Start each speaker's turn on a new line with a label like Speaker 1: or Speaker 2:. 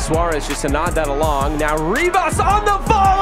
Speaker 1: Suarez just to nod that along. Now Rivas on the volley!